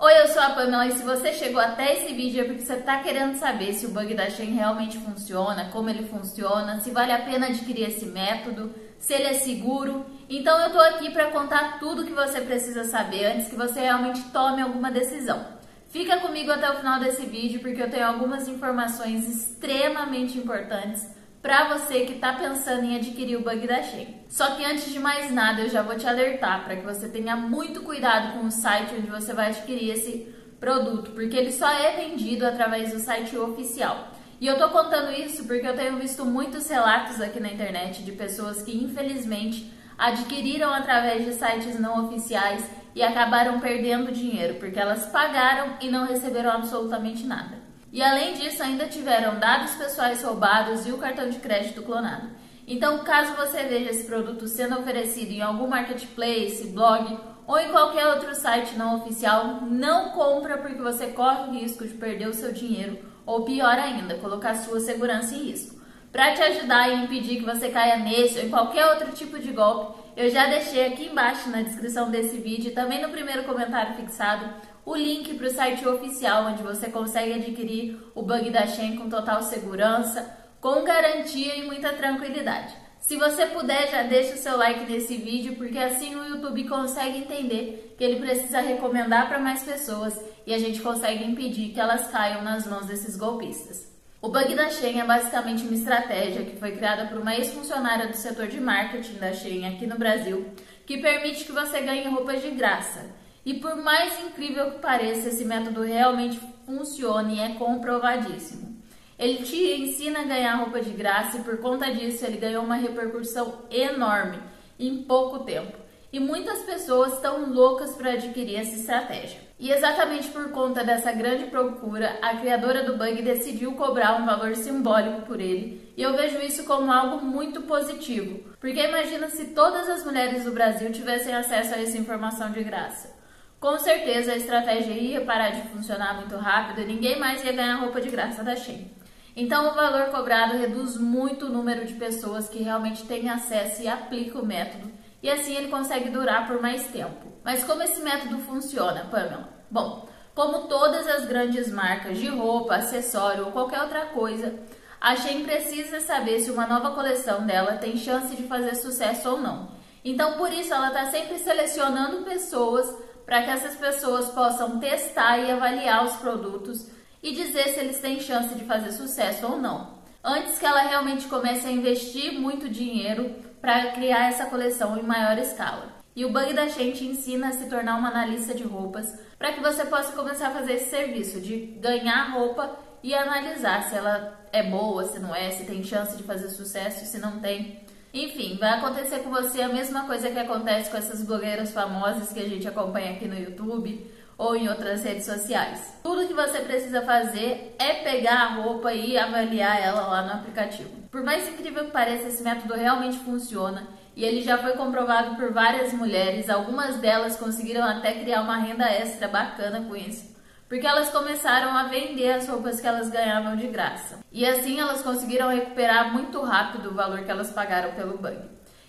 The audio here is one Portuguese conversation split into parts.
Oi, eu sou a Pamela e se você chegou até esse vídeo é porque você está querendo saber se o bug da Shein realmente funciona, como ele funciona, se vale a pena adquirir esse método, se ele é seguro. Então eu tô aqui para contar tudo que você precisa saber antes que você realmente tome alguma decisão. Fica comigo até o final desse vídeo porque eu tenho algumas informações extremamente importantes para você que está pensando em adquirir o bug da Shein. Só que antes de mais nada, eu já vou te alertar para que você tenha muito cuidado com o site onde você vai adquirir esse produto, porque ele só é vendido através do site oficial. E eu tô contando isso porque eu tenho visto muitos relatos aqui na internet de pessoas que infelizmente adquiriram através de sites não oficiais e acabaram perdendo dinheiro porque elas pagaram e não receberam absolutamente nada. E além disso, ainda tiveram dados pessoais roubados e o cartão de crédito clonado. Então, caso você veja esse produto sendo oferecido em algum marketplace, blog ou em qualquer outro site não oficial, não compra porque você corre o risco de perder o seu dinheiro ou pior ainda, colocar sua segurança em risco. Para te ajudar e impedir que você caia nesse ou em qualquer outro tipo de golpe, eu já deixei aqui embaixo na descrição desse vídeo e também no primeiro comentário fixado o link para o site oficial, onde você consegue adquirir o bug da Shen com total segurança, com garantia e muita tranquilidade. Se você puder, já deixa o seu like nesse vídeo, porque assim o YouTube consegue entender que ele precisa recomendar para mais pessoas e a gente consegue impedir que elas caiam nas mãos desses golpistas. O bug da Shein é basicamente uma estratégia que foi criada por uma ex-funcionária do setor de marketing da Shein aqui no Brasil, que permite que você ganhe roupas de graça. E por mais incrível que pareça, esse método realmente funciona e é comprovadíssimo. Ele te ensina a ganhar roupa de graça e por conta disso ele ganhou uma repercussão enorme em pouco tempo. E muitas pessoas estão loucas para adquirir essa estratégia. E exatamente por conta dessa grande procura, a criadora do bug decidiu cobrar um valor simbólico por ele. E eu vejo isso como algo muito positivo, porque imagina se todas as mulheres do Brasil tivessem acesso a essa informação de graça. Com certeza a estratégia ia parar de funcionar muito rápido e ninguém mais ia ganhar roupa de graça da Shein. Então o valor cobrado reduz muito o número de pessoas que realmente têm acesso e aplicam o método, e assim ele consegue durar por mais tempo. Mas como esse método funciona, Pamela? Bom, como todas as grandes marcas de roupa, acessório ou qualquer outra coisa, a Shein precisa saber se uma nova coleção dela tem chance de fazer sucesso ou não. Então, por isso, ela está sempre selecionando pessoas para que essas pessoas possam testar e avaliar os produtos e dizer se eles têm chance de fazer sucesso ou não. Antes que ela realmente comece a investir muito dinheiro para criar essa coleção em maior escala. E o Bug da Shein te ensina a se tornar uma analista de roupas para que você possa começar a fazer esse serviço de ganhar roupa e analisar se ela é boa, se não é, se tem chance de fazer sucesso, se não tem. Enfim, vai acontecer com você a mesma coisa que acontece com essas blogueiras famosas que a gente acompanha aqui no YouTube ou em outras redes sociais. Tudo que você precisa fazer é pegar a roupa e avaliar ela lá no aplicativo. Por mais incrível que pareça, esse método realmente funciona e ele já foi comprovado por várias mulheres. Algumas delas conseguiram até criar uma renda extra bacana com isso porque elas começaram a vender as roupas que elas ganhavam de graça. E assim elas conseguiram recuperar muito rápido o valor que elas pagaram pelo bug.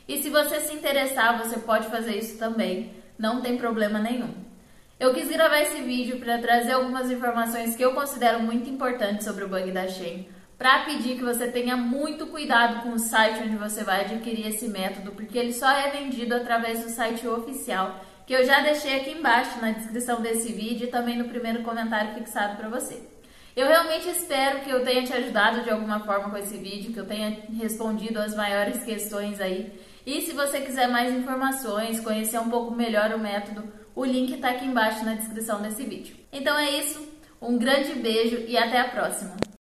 E se você se interessar, você pode fazer isso também, não tem problema nenhum. Eu quis gravar esse vídeo para trazer algumas informações que eu considero muito importantes sobre o bug da Shein, para pedir que você tenha muito cuidado com o site onde você vai adquirir esse método, porque ele só é vendido através do site oficial que eu já deixei aqui embaixo na descrição desse vídeo e também no primeiro comentário fixado para você. Eu realmente espero que eu tenha te ajudado de alguma forma com esse vídeo, que eu tenha respondido as maiores questões aí. E se você quiser mais informações, conhecer um pouco melhor o método, o link está aqui embaixo na descrição desse vídeo. Então é isso, um grande beijo e até a próxima!